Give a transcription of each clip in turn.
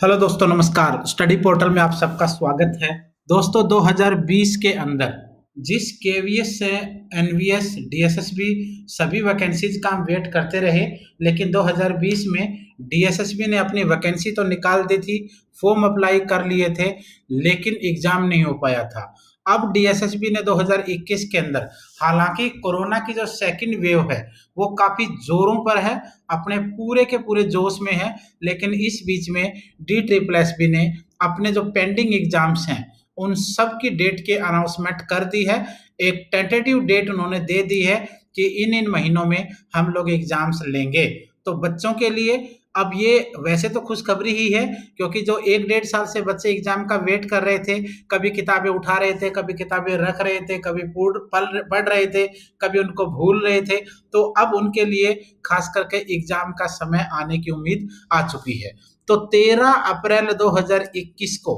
Hello दोस्तों, नमस्कार। Study portal में आप सबका स्वागत है। दोस्तों 2020 के अंदर जिस के से N V S D S S B सभी वैकेंसीज का हम वेट करते रहे, लेकिन 2020 में डी एस एस बी ने अपनी वैकेंसी तो निकाल दी थी फॉर्म अप्लाई कर लिए थे, लेकिन एग्ज़ाम नहीं हो पाया था। अब डीएसएसबी ने 2021 के अंदर, हालाँकि कोरोना की जो सेकंड वेव है, वो काफ़ी जोरों पर है, अपने पूरे के पूरे जोश में है, लेकिन इस बीच में डी ट्रिपल एस बी ने अपने जो पेंडिंग एग्ज़ाम्स हैं, उन सब की डेट के अनाउंसमेंट कर दी है। एक टेंटेटिव डेट उन्होंने दे दी है कि इन इन महीनों में हम लोग एग्ज़ाम्स लेंगे। तो बच्चों के लिए अब ये वैसे तो खुशखबरी ही है, क्योंकि जो एक डेढ़ साल से बच्चे एग्ज़ाम का वेट कर रहे थे, कभी किताबें उठा रहे थे, कभी किताबें रख रहे थे, कभी पढ़ रहे थे, कभी उनको भूल रहे थे तो अब उनके लिए खास करके एग्ज़ाम का समय आने की उम्मीद आ चुकी है। तो 13 अप्रैल 2021 को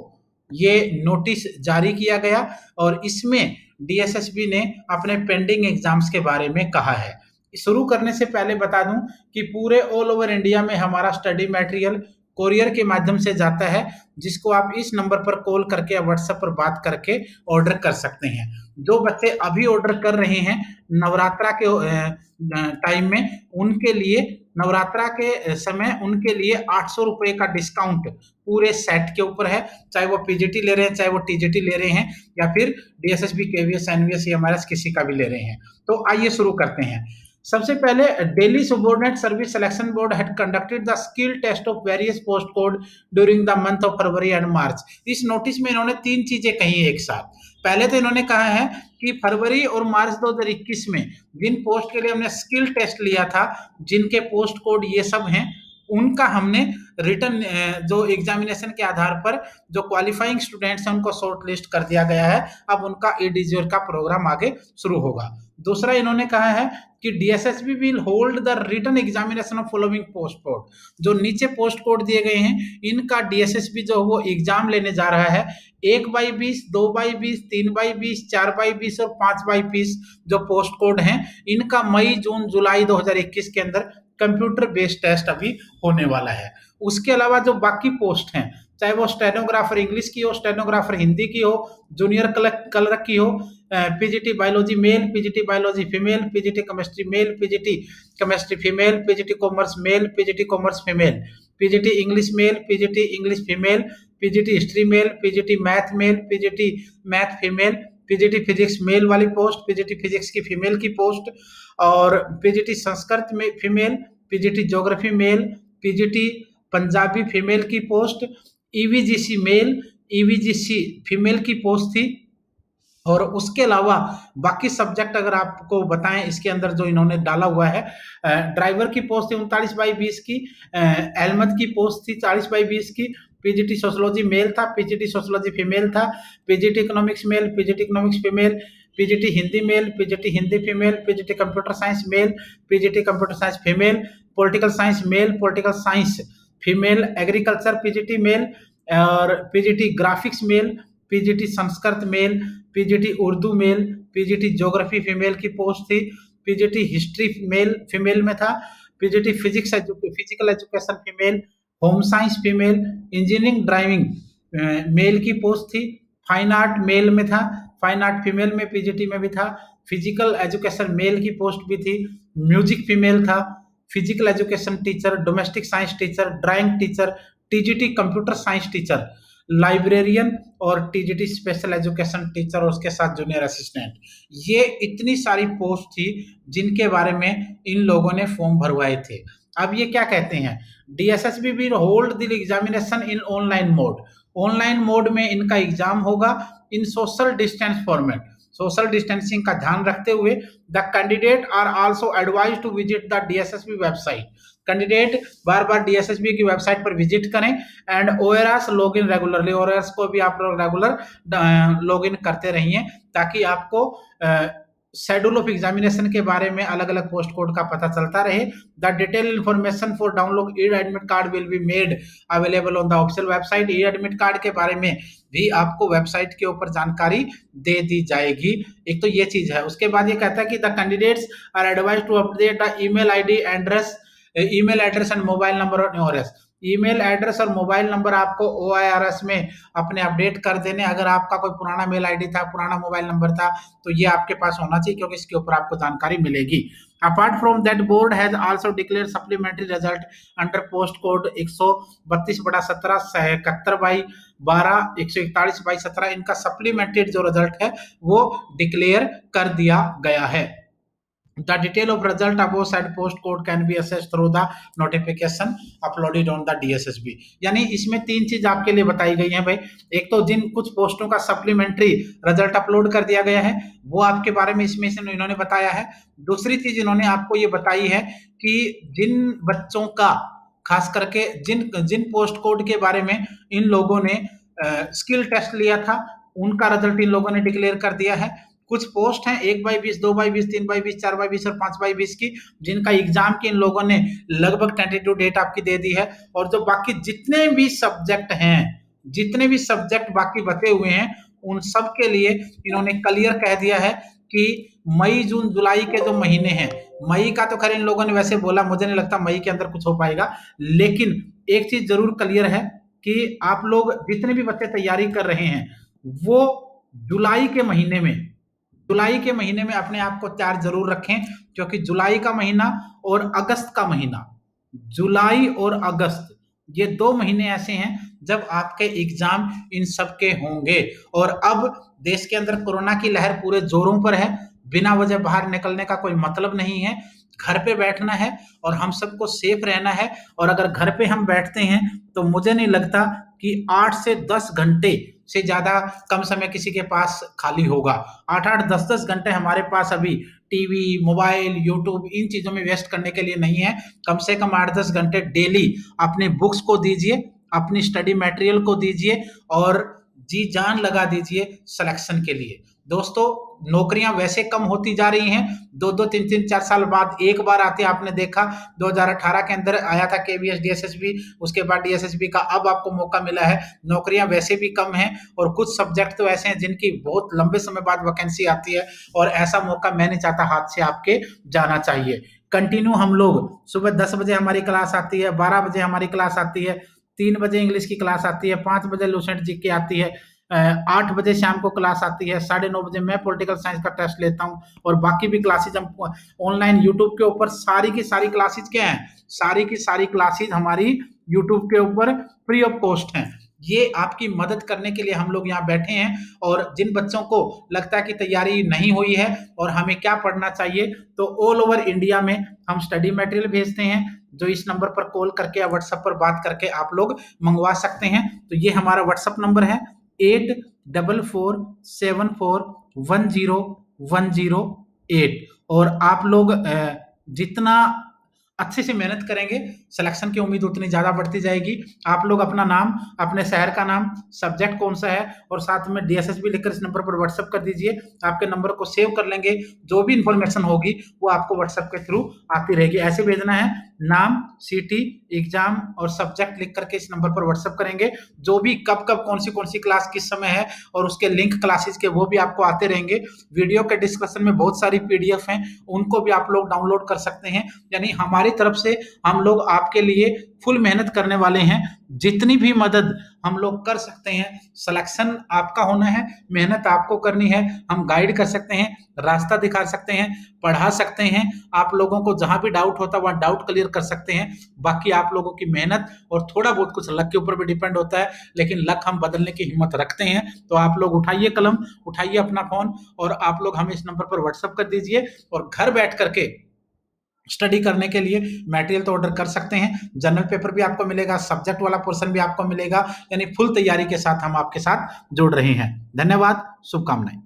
ये नोटिस जारी किया गया और इसमें डीएसएसबी ने अपने पेंडिंग एग्ज़ाम्स के बारे में कहा है। शुरू करने से पहले बता दूँ कि पूरे ऑल ओवर इंडिया में हमारा स्टडी मटेरियल कोरियर के माध्यम से जाता है, जिसको आप इस नंबर पर कॉल करके या व्हाट्सएप पर बात करके ऑर्डर कर सकते हैं। जो बच्चे अभी ऑर्डर कर रहे हैं, नवरात्रा के टाइम में, उनके लिए, नवरात्रा के समय उनके लिए आठ सौ रुपये का डिस्काउंट पूरे सेट के ऊपर है। चाहे वो पीजीटी ले रहे हैं, चाहे वो टीजीटी ले रहे हैं, या फिर डीएसएसबी केवीएस एनवीएस एमआरएस किसी का भी ले रहे हैं। तो आइए शुरू करते हैं। सबसे पहले Delhi subordinate service selection board had conducted the skill test of various post code during the month of February and March इस नोटिस में इन्होंने तीन चीज़ें कही एक साथ। पहले तो इन्होंने कहा है कि फरवरी और मार्च 2021 में जिन पोस्ट के लिए हमने स्किल टेस्ट लिया था, जिनके पोस्ट कोड ये सब हैं, उनका हमने रिटर्न जो एग्जामिनेशन के आधार पर जो क्वालिफाइंग स्टूडेंट्स हैं, उनको शॉर्ट लिस्ट कर दिया गया है। अब उनका ई का प्रोग्राम आगे शुरू होगा। दूसरा इन्होंने कहा है कि DSSB will hold the return examination of following post code जो नीचे पोस्ट कोड दिए गए हैं, इनका डीएसएसबी जो वो एग्ज़ाम लेने जा रहा है, एक बाई बीस, दो बाई बीस, तीन बाई बीस, चार बाई बीस और पाँच बाई बीस जो पोस्ट कोड हैं, इनका मई, जून, जुलाई 2021 के अंदर कंप्यूटर बेस्ड टेस्ट अभी होने वाला है। उसके अलावा जो बाकी पोस्ट हैं चाहे वो स्टेनोग्राफर इंग्लिश की हो, स्टेनोग्राफर हिंदी की हो, जूनियर कलर की हो PGT biology male, PGT biology female, PGT chemistry male, PGT chemistry female, PGT commerce male, PGT commerce female, PGT English male, PGT English female, PGT history male, PGT math male, PGT math female, PGT physics male वाली post, PGT physics की female की post और PGT Sanskrit में female, PGT geography male, PGT Punjabi female की post EVGC male EVGC female की post थी। और उसके अलावा बाकी सब्जेक्ट अगर आपको बताएँ, इसके अंदर जो इन्होंने डाला हुआ है ड्राइवर की पोस्ट थी उनतालीस बाई बीस की एलमद की पोस्ट थी चालीस बाई बीस की पीजीटी सोशोलॉजी मेल था पीजीटी सोशोलॉजी फीमेल था PGT economics male PGT economics female PGT Hindi male PGT Hindi female PGT computer science male PGT computer science female political science male political science female agriculture PGT male और PGT graphics male PGT Sanskrit male PGT Urdu male PGT geography female की post थी PGT history male female में था PGT physics physical education female home science female engineering driving male की post थी fine art male में था fine art female में PGT में भी था फ़िज़िकल एजुकेशन मेल की पोस्ट भी थी म्यूज़िक फीमेल था physical education teacher domestic science teacher drawing teacher TGT computer science teacher librarian और टीजीटी स्पेशल एजुकेशन टीचर और उसके साथ जूनियर असिस्टेंट ये इतनी सारी पोस्ट थी जिनके बारे में इन लोगों ने फॉर्म भरवाए थे। अब ये क्या कहते हैं? DSSB will hold the examination in online mode online mode में इनका एग्ज़ाम होगा in social distance format social distancing का ध्यान रखते हुए the candidate are also advise to visit the DSSB website. Candidate बार बार डीएसएसबी की वेबसाइट पर विज़िट करें and OARS log in regularly OARS को भी आप लोग रेगुलर लॉग इन करते रहिए ताकि आपको शेड्यूल ऑफ़ एग्जामिनेशन के बारे में अलग अलग पोस्ट कोड का पता चलता रहे। The detail information for download e admit card will be made available on the official website. E admit card के बारे में भी आपको वेबसाइट के ऊपर जानकारी दे दी जाएगी। एक तो ये चीज़ है। उसके बाद ये कहता है कि the candidates are advise to update the email ID address email address and mobile number on ORS email address और मोबाइल नंबर आपको ओआईआरएस में अपने अपडेट कर देने। अगर आपका कोई पुराना मेल आईडी था, पुराना मोबाइल नंबर था तो ये आपके पास होना चाहिए क्योंकि इसके ऊपर आपको जानकारी मिलेगी। Apart from that board has also declare supplementary result under post code एक सौ बत्तीस बटा सत्रह इकहत्तर बाई बारह, एक सौ इकतालीस बाई सत्रह। इनका सप्लीमेंट्री जो रिज़ल्ट है, वो डिक्लेयर कर दिया गया है। The detail of result above said post code can be accessed through the notification uploaded on the DSSB. यानी इसमें तीन चीज़ आपके लिए बताई गई है भाई। एक तो जिन कुछ पोस्टों का सप्लीमेंट्री रिज़ल्ट अपलोड कर दिया गया है, वो आपके बारे में इसमें इन्होंने बताया है। दूसरी चीज़ इन्होंने आपको ये बताई है कि जिन बच्चों का, खास करके जिन जिन पोस्ट कोड के बारे में इन लोगों ने स्किल टेस्ट लिया था, उनका रिज़ल्ट इन लोगों ने डिक्लेयर कर दिया है। कुछ पोस्ट हैं, एक बाई बीस, दो बाई बीस, तीन बाई बीस, चार बाई बीस और पाँच बाई बीस की, जिनका एग्ज़ाम की इन लोगों ने लगभग टेंटेटिव डेट आपकी दे दी है। और जो बाकी जितने भी सब्जेक्ट हैं, जितने भी सब्जेक्ट बाकी बचे हुए हैं, उन सब के लिए इन्होंने क्लियर कह दिया है कि मई, जून, जुलाई के जो महीने हैं, मई का तो खैर इन लोगों ने वैसे बोला, मुझे नहीं लगता मई के अंदर कुछ हो पाएगा, लेकिन एक चीज़ ज़रूर क्लियर है कि आप लोग जितने भी बच्चे तैयारी कर रहे हैं, वो जुलाई के महीने में जुलाई के महीने में अपने आप को तैयार ज़रूर रखें, क्योंकि जुलाई का महीना और अगस्त का महीना, जुलाई और अगस्त, ये दो महीने ऐसे हैं जब आपके एग्ज़ाम इन सब के होंगे। और अब देश के अंदर कोरोना की लहर पूरे जोरों पर है, बिना वजह बाहर निकलने का कोई मतलब नहीं है। घर पे बैठना है और हम सबको सेफ़ रहना है, और अगर घर पे हम बैठते हैं तो मुझे नहीं लगता कि आठ से दस घंटे से ज़्यादा कम समय किसी के पास खाली होगा। आठ आठ दस दस घंटे हमारे पास अभी टीवी, मोबाइल, यूट्यूब, इन चीज़ों में वेस्ट करने के लिए नहीं है। कम से कम आठ दस घंटे डेली अपने बुक्स को दीजिए, अपनी स्टडी मटेरियल को दीजिए और जी जान लगा दीजिए सिलेक्शन के लिए। दोस्तों, नौकरियाँ वैसे कम होती जा रही हैं। दो दो, तीन तीन, चार साल बाद एक बार आते आपने देखा 2018 के अंदर आया था केवीएस डीएसएसबी उसके बाद डीएसएसबी का अब आपको मौका मिला है। नौकरियाँ वैसे भी कम हैं और कुछ सब्जेक्ट तो ऐसे हैं जिनकी बहुत लंबे समय बाद वैकेंसी आती है और ऐसा मौका मैं नहीं चाहता हाथ से आपके जाना चाहिए। कंटिन्यू हम लोग। सुबह दस बजे हमारी क्लास आती है, बारह बजे हमारी क्लास आती है, तीन बजे इंग्लिश की क्लास आती है, पाँच बजे लूसेंट जी की आती है। आठ बजे शाम को क्लास आती है, साढ़े नौ बजे मैं पॉलिटिकल साइंस का टेस्ट लेता हूँ और बाकी भी क्लासेज हम ऑनलाइन यूट्यूब के ऊपर सारी की सारी क्लासेज क्या हैं? सारी की सारी क्लासेज हमारी यूट्यूब के ऊपर फ्री ऑफ़ कॉस्ट हैं। ये आपकी मदद करने के लिए हम लोग यहाँ बैठे हैं और जिन बच्चों को लगता है कि तैयारी नहीं हुई है और हमें क्या पढ़ना चाहिए तो ऑल ओवर इंडिया में हम स्टडी मटेरियल भेजते हैं, जो इस नंबर पर कॉल करके या व्हाट्सएप पर बात करके आप लोग मंगवा सकते हैं। तो ये हमारा व्हाट्सएप नंबर है eight double four seven four one zero one zero eight. और आप लोग जितना अच्छे से मेहनत करेंगे सिलेक्शन की उम्मीद उतनी ज़्यादा बढ़ती जाएगी। आप लोग अपना नाम, अपने शहर का नाम सब्जेक्ट कौन सा है, और साथ में डीएसएसबी लिखकर इस नंबर पर व्हाट्सएप कर दीजिए। आपके नंबर को सेव कर लेंगे। जो भी इंफॉर्मेशन होगी, वो आपको व्हाट्सएप के थ्रू आती रहेगी। ऐसे भेजना है नाम, सिटी, एग्ज़ाम और सब्जेक्ट लिख करके इस नंबर पर व्हाट्सअप करेंगे। जो भी, कब कब कौन सी कौन सी क्लास, किस समय है, और उसके लिंक क्लासेस के वो भी आपको आते रहेंगे। वीडियो के डिस्कशन में बहुत सारी पीडीएफ हैं, उनको भी आप लोग डाउनलोड कर सकते हैं। यानी हमारी तरफ़ से हम लोग आपके लिए फुल मेहनत करने वाले हैं, जितनी भी मदद हम लोग कर सकते हैं सिलेक्शन आपका होना है, मेहनत आपको करनी है, हम गाइड कर सकते हैं, रास्ता दिखा सकते हैं, पढ़ा सकते हैं, आप लोगों को जहाँ भी डाउट होता है, वहाँ डाउट क्लियर कर सकते हैं, बाकी आप लोगों की मेहनत और थोड़ा बहुत कुछ लक के ऊपर भी डिपेंड होता है, लेकिन लक हम बदलने की हिम्मत रखते हैं तो आप लोग उठाइए कलम, उठाइए अपना फ़ोन और आप लोग हमें इस नंबर पर व्हाट्सअप कर दीजिए और घर बैठ करके स्टडी करने के लिए मटेरियल तो ऑर्डर कर सकते हैं। जनरल पेपर भी आपको मिलेगा सब्जेक्ट वाला पोर्शन भी आपको मिलेगा, यानी फुल तैयारी के साथ हम आपके साथ जुड़ रहे हैं। धन्यवाद, शुभकामनाएँ।